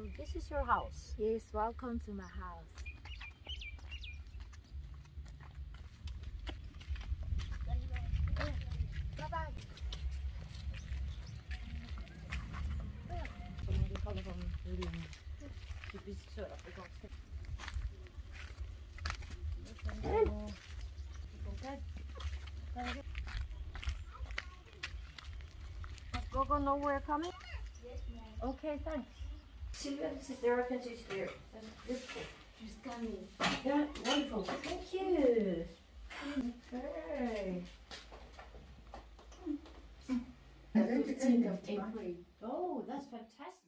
Oh, this is your house. Yes, welcome to my house. Bye-bye. Kommer vi kolla på en ring. Typiskt sörafrikanska. Gogo know where you're coming? Yes, ma'am. Okay, thanks. Sylvia, sit there. I can sit here. That's beautiful. She's coming. Yeah, wonderful. Thank you. Okay. I to think of April. Oh, that's fantastic.